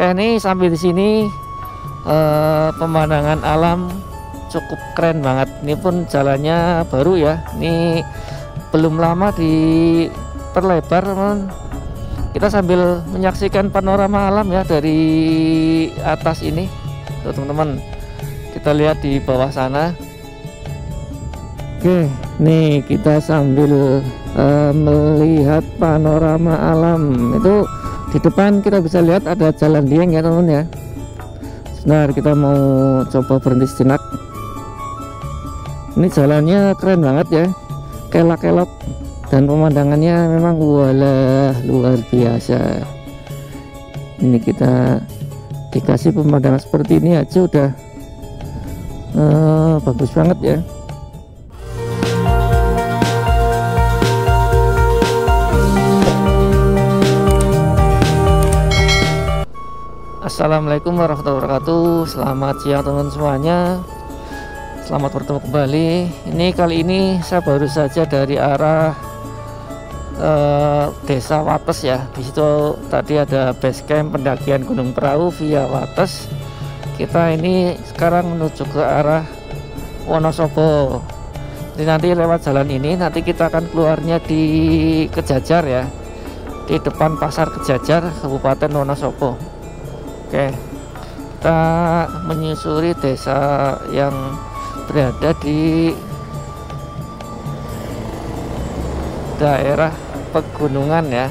Oke ini sampai di sini eh, pemandangan alam cukup keren banget. Ini pun jalannya baru ya. Ini belum lama diperlebar teman. Kita sambil menyaksikan panorama alam ya dari atas ini, tuh teman-teman. Kita lihat di bawah sana. Oke, nih kita sambil uh, melihat panorama alam itu di depan kita bisa lihat ada jalan dieng ya teman ya. Sebentar kita mau coba berhenti sejenak. Ini jalannya keren banget ya. Kelak-kelok. Dan pemandangannya memang walah luar biasa. Ini kita dikasih pemandangan seperti ini aja udah uh, bagus banget ya Assalamualaikum warahmatullahi wabarakatuh. Selamat siang teman-teman semuanya. Selamat bertemu kembali. Ini kali ini saya baru saja dari arah uh, Desa Wates ya. Di situ tadi ada base camp pendakian Gunung Perahu via Wates. Kita ini sekarang menuju ke arah Wonosobo. Jadi nanti lewat jalan ini Nanti kita akan keluarnya di Kejajar ya. Di depan pasar Kejajar Kabupaten Wonosobo Oke. Kita menyusuri desa yang berada di daerah pegunungan ya.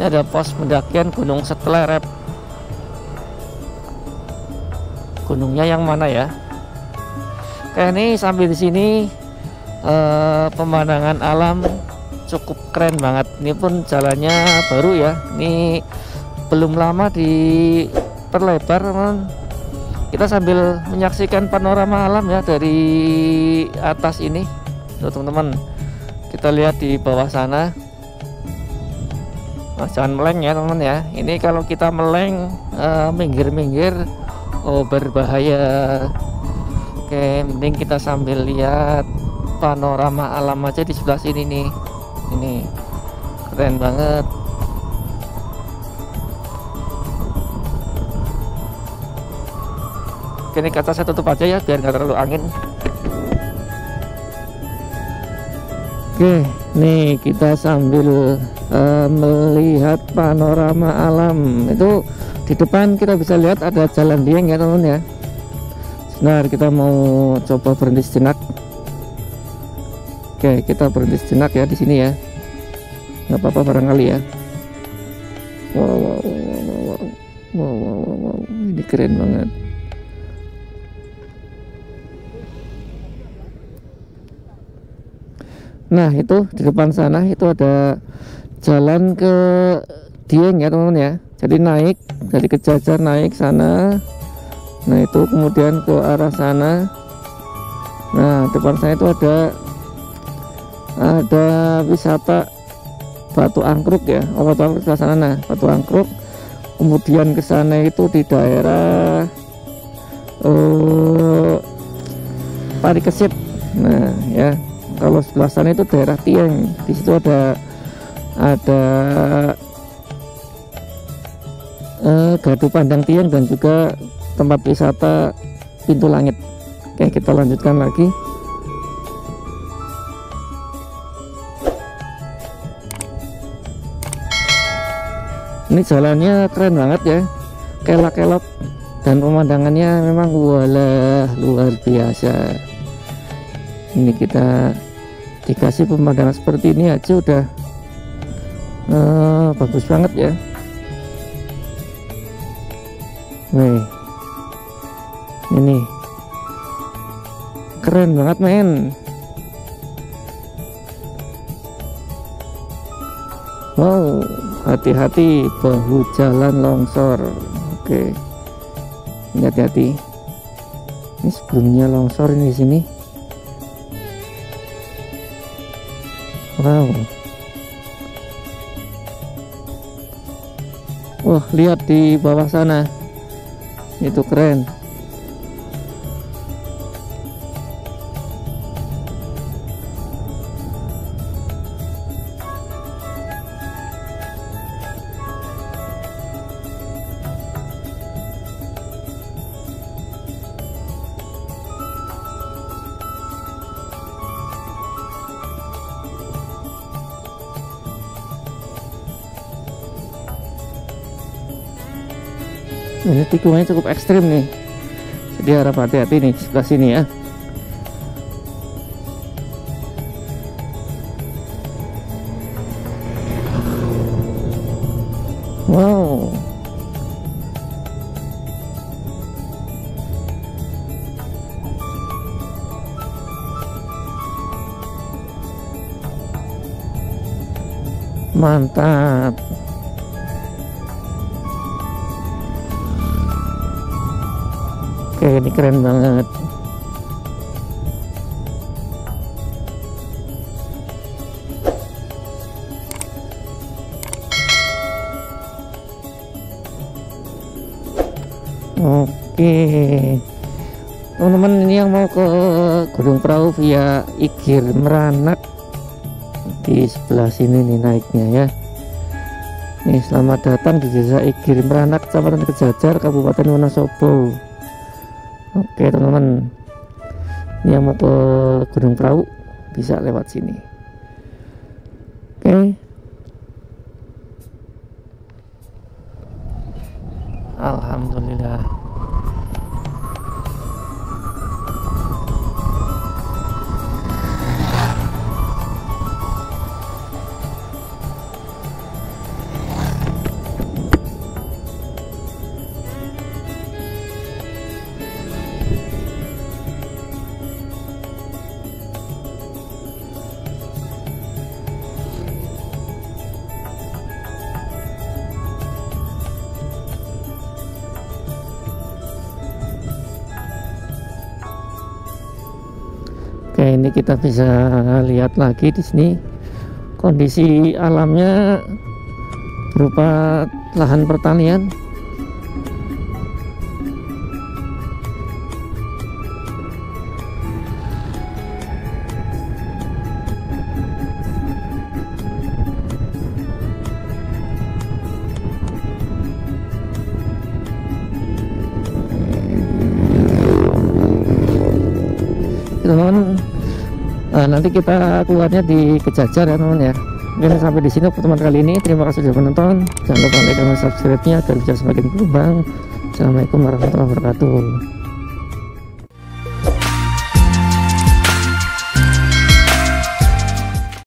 Ini ada pos pendakian Gunung Setelerep gunungnya yang mana ya? Oke ini sampai di sini eh, pemandangan alam cukup keren banget. Ini pun jalannya baru ya. Ini belum lama diperlebar kita sambil menyaksikan panorama alam ya dari atas ini. Tuh teman-teman kita lihat di bawah sana. Nah, jangan meleng ya teman ya. Ini kalau kita meleng eh, minggir-minggir uh, oh berbahaya. Oke mending kita sambil lihat panorama alam aja di sebelah sini nih. Ini keren banget. Ini kaca saya tutup aja ya biar nggak terlalu angin. Oke nih kita sambil uh, melihat panorama alam. Itu di depan kita bisa lihat ada jalan dieng ya teman ya. Sebentar kita mau coba berhenti sejenak Oke, kita berhenti sejenak ya di sini ya. Nggak apa-apa barangkali ya. Wow, wow, wow, wow, wow, wow, wow, wow, ini keren banget. Nah, itu di depan sana itu ada jalan ke Dieng ya, teman-teman ya. Jadi naik dari Kejajar naik sana. Nah, itu kemudian ke arah sana. Nah, depan saya itu ada ada wisata Batu Angkruk ya. Oh, Batu Angkruk ke sana. Nah Batu Angkruk. Kemudian ke sana itu di daerah uh, Parikesit nah ya. Kalau sebelah sana itu daerah Tieng. Di situ ada ada uh, Gadu Pandang Tieng dan juga tempat wisata Pintu Langit. Oke kita lanjutkan lagi ini jalannya keren banget ya. Kelak-kelok. Dan pemandangannya memang walah luar biasa. Ini kita dikasih pemandangan seperti ini aja udah uh, bagus banget ya. Nih. Ini. Keren banget men. Wow hati-hati bahu jalan longsor. Oke. Ini hati-hati. Ini sebelumnya longsor ini di sini. Wow. Wah lihat di bawah sana. Itu keren ini tikungannya cukup ekstrim nih. Jadi harap hati-hati nih sebelah sini ya. Wow. Mantap oke ini keren banget. Oke. Teman-teman ini yang mau ke Gunung Perahu via Igir Meranak. Di sebelah sini nih naiknya ya. Nih selamat datang di desa Igir Meranak Kecamatan Kejajar Kabupaten Wonosobo oke teman-teman. Yang mau ke Gunung Perahu bisa lewat sini. Oke Oke, ini kita bisa lihat lagi di sini kondisi alamnya berupa lahan pertanian. teman-teman nah, nanti kita keluarnya di kejajar ya teman ya. Mungkin sampai di sini teman kali ini. Terima kasih sudah menonton. Jangan lupa like dan subscribe nya agar bisa semakin berkembang. Assalamualaikum warahmatullahi wabarakatuh